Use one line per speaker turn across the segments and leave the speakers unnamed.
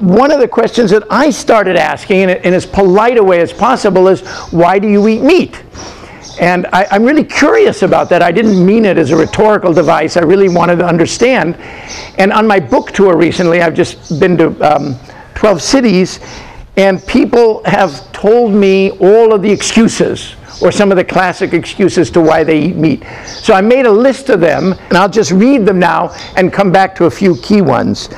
one of the questions that I started asking in, in as polite a way as possible is, why do you eat meat? And I, am really curious about that. I didn't mean it as a rhetorical device. I really wanted to understand. And on my book tour recently, I've just been to um, 12 cities, and people have told me all of the excuses or some of the classic excuses to why they eat meat. So I made a list of them, and I'll just read them now and come back to a few key ones.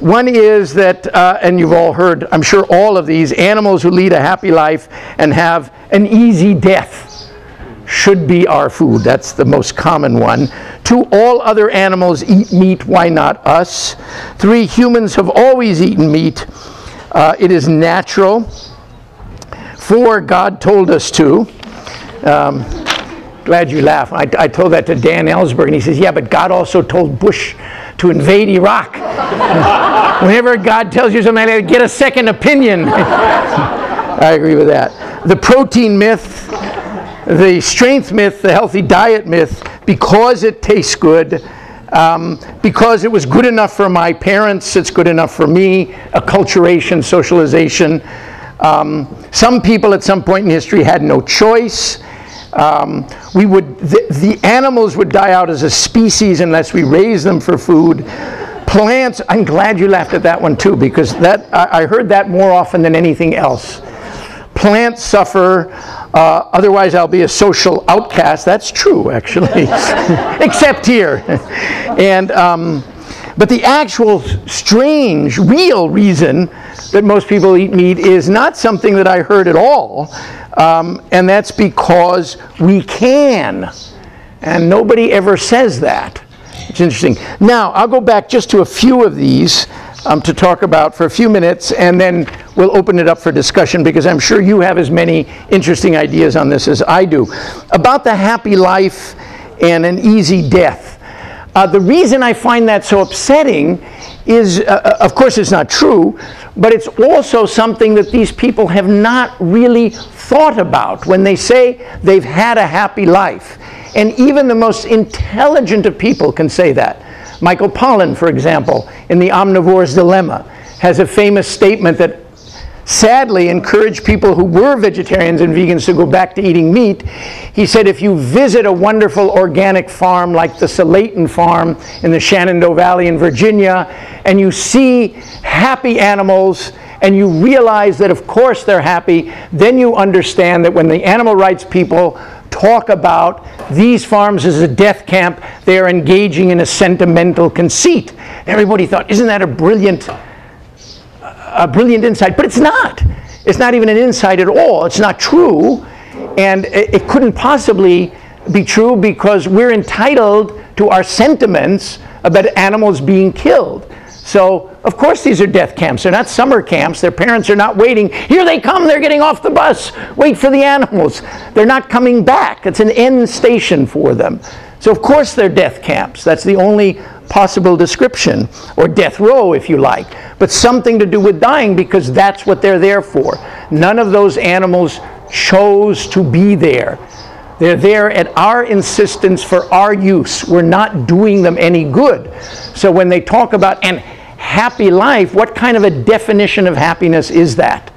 One is that, uh, and you've all heard, I'm sure all of these, animals who lead a happy life and have an easy death should be our food. That's the most common one. Two, all other animals eat meat, why not us? Three, humans have always eaten meat. Uh, it is natural. Four, God told us to. Um, glad you laugh. I, I, told that to Dan Ellsberg, and he says, Yeah, but God also told Bush to invade Iraq. Whenever God tells you something, get a second opinion. I agree with that. The protein myth the strength myth, the healthy diet myth, because it tastes good, um, because it was good enough for my parents, it's good enough for me, acculturation, socialization. Um, some people at some point in history had no choice. Um, we would, the, the animals would die out as a species unless we raise them for food. Plants, I'm glad you laughed at that one too, because that, I, I heard that more often than anything else. Plants suffer uh, otherwise, I'll be a social outcast. That's true, actually, except here. and um, but the actual strange, real reason that most people eat meat is not something that I heard at all, um, and that's because we can. And nobody ever says that. It's interesting. Now, I'll go back just to a few of these um, to talk about for a few minutes, and then we'll open it up for discussion because I'm sure you have as many interesting ideas on this as I do. About the happy life and an easy death. Uh, the reason I find that so upsetting is, uh, uh, of course, it's not true, but it's also something that these people have not really thought about when they say they've had a happy life. And even the most intelligent of people can say that. Michael Pollan, for example, in The Omnivore's Dilemma, has a famous statement that sadly encouraged people who were vegetarians and vegans to go back to eating meat. He said if you visit a wonderful organic farm like the Salatin farm in the Shenandoah Valley in Virginia, and you see happy animals and you realize that of course they're happy, then you understand that when the animal rights people talk about these farms as a death camp, they are engaging in a sentimental conceit. Everybody thought, isn't that a brilliant, a brilliant insight? But it's not. It's not even an insight at all. It's not true. And it, it couldn't possibly be true because we're entitled to our sentiments about animals being killed. So, of course, these are death camps. They're not summer camps. Their parents are not waiting. Here they come. They're getting off the bus. Wait for the animals. They're not coming back. It's an end station for them. So, of course, they're death camps. That's the only possible description, or death row, if you like. But something to do with dying because that's what they're there for. None of those animals chose to be there. They're there at our insistence for our use. We're not doing them any good. So when they talk about, and happy life, what kind of a definition of happiness is that?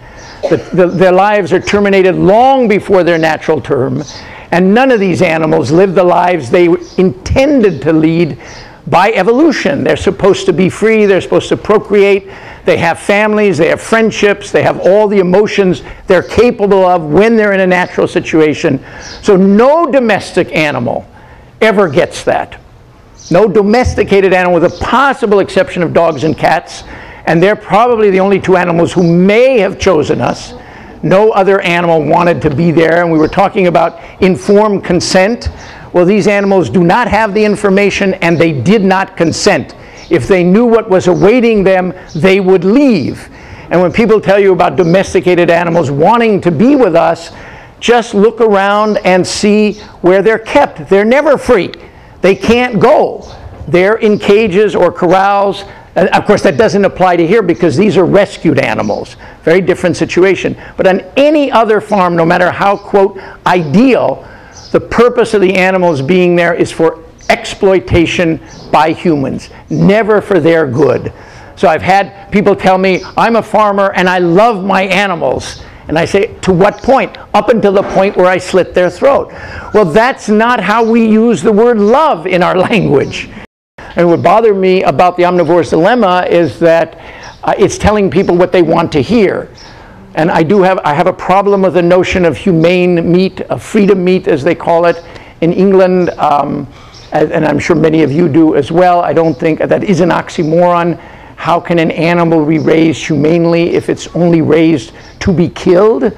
The, the, their lives are terminated long before their natural term, and none of these animals live the lives they intended to lead by evolution. They're supposed to be free, they're supposed to procreate, they have families, they have friendships, they have all the emotions they're capable of when they're in a natural situation. So, no domestic animal ever gets that. No domesticated animal, with a possible exception of dogs and cats, and they're probably the only two animals who may have chosen us. No other animal wanted to be there, and we were talking about informed consent. Well, these animals do not have the information and they did not consent. If they knew what was awaiting them, they would leave. And when people tell you about domesticated animals wanting to be with us, just look around and see where they're kept. They're never free. They can't go. They're in cages or corrals. And of course, that doesn't apply to here because these are rescued animals. Very different situation. But on any other farm, no matter how, quote, ideal, the purpose of the animals being there is for exploitation by humans, never for their good. So I've had people tell me, I'm a farmer and I love my animals. And I say, to what point? Up until the point where I slit their throat. Well, that's not how we use the word love in our language. And what bothered me about the omnivore's dilemma is that uh, it's telling people what they want to hear. And I do have, I have a problem with the notion of humane meat, of freedom meat as they call it. In England, um, and I'm sure many of you do as well, I don't think that is an oxymoron. How can an animal be raised humanely if it's only raised to be killed?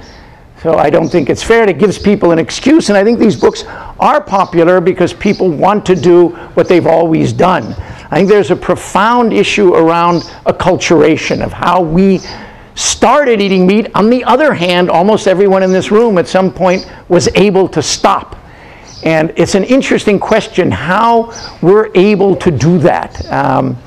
So I don't think it's fair. It gives people an excuse. And I think these books are popular because people want to do what they've always done. I think there's a profound issue around acculturation of how we started eating meat. On the other hand, almost everyone in this room at some point was able to stop. And it's an interesting question how we're able to do that. Um,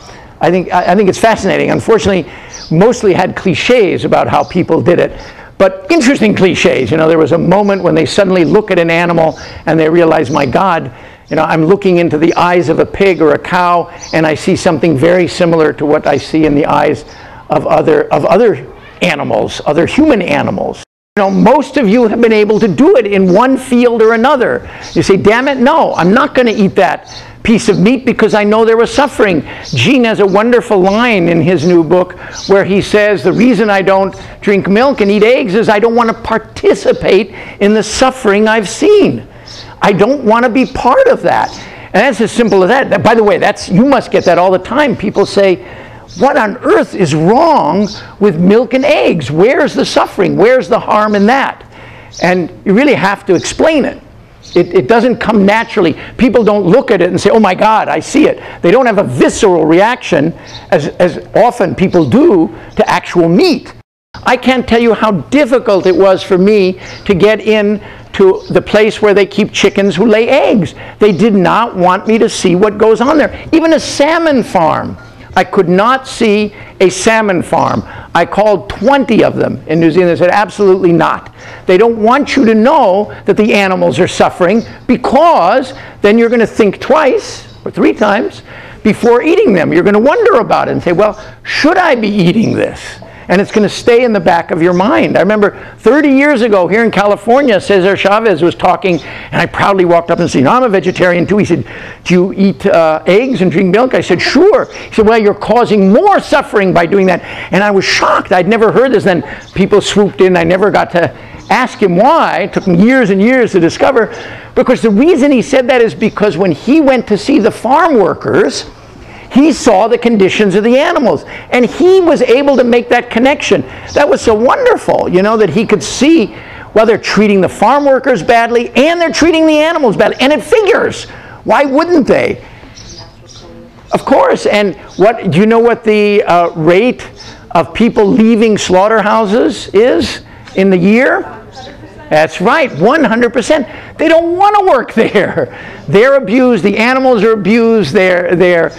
I, think, I think it's fascinating. Unfortunately, mostly had cliches about how people did it. But interesting cliches. You know, there was a moment when they suddenly look at an animal and they realize, my God, you know, I'm looking into the eyes of a pig or a cow and I see something very similar to what I see in the eyes of other, of other animals, other human animals. You know, most of you have been able to do it in one field or another. You say, damn it, no, I'm not going to eat that piece of meat because I know there was suffering. Gene has a wonderful line in his new book where he says, the reason I don't drink milk and eat eggs is I don't want to participate in the suffering I've seen. I don't want to be part of that. And that's as simple as that. By the way, that's you must get that all the time. People say, what on earth is wrong with milk and eggs? Where's the suffering? Where's the harm in that? And you really have to explain it. It, it, doesn't come naturally. People don't look at it and say, oh my God, I see it. They don't have a visceral reaction, as, as often people do, to actual meat. I can't tell you how difficult it was for me to get in to the place where they keep chickens who lay eggs. They did not want me to see what goes on there. Even a salmon farm. I could not see a salmon farm. I called 20 of them in New Zealand. They said, absolutely not. They don't want you to know that the animals are suffering because then you're going to think twice or three times before eating them. You're going to wonder about it and say, well, should I be eating this? And it's going to stay in the back of your mind. I remember 30 years ago here in California, Cesar Chavez was talking, and I proudly walked up and said, no, I'm a vegetarian too. He said, Do you eat uh, eggs and drink milk? I said, Sure. He said, Well, you're causing more suffering by doing that. And I was shocked. I'd never heard this. Then people swooped in. I never got to ask him why. It took him years and years to discover. Because the reason he said that is because when he went to see the farm workers, he saw the conditions of the animals. And he was able to make that connection. That was so wonderful, you know, that he could see well, they're treating the farm workers badly and they're treating the animals badly. And it figures. Why wouldn't they? Of course. And what do you know what the uh, rate of people leaving slaughterhouses is in the year? That's right, 100%. They don't want to work there. They're abused, the animals are abused, they're, they're,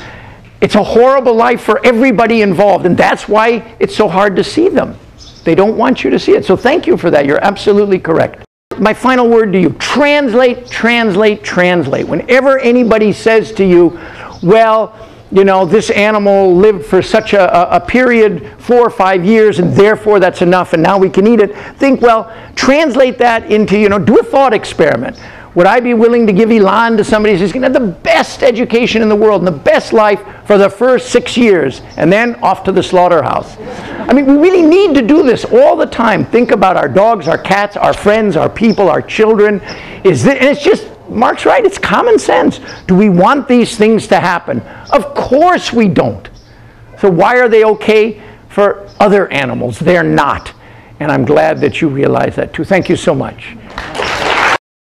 it's a horrible life for everybody involved, and that's why it's so hard to see them. They don't want you to see it. So thank you for that. You're absolutely correct. My final word to you translate, translate, translate. Whenever anybody says to you, well, you know, this animal lived for such a, a, period, four or five years, and therefore that's enough, and now we can eat it. Think, well, translate that into, you know, do a thought experiment. Would I be willing to give Ilan to somebody who's going to have the best education in the world and the best life for the first six years and then off to the slaughterhouse? I mean, we really need to do this all the time. Think about our dogs, our cats, our friends, our people, our children. Is this, and it's just, Mark's right, it's common sense. Do we want these things to happen? Of course we don't. So why are they okay for other animals? They're not. And I'm glad that you realize that too. Thank you so much.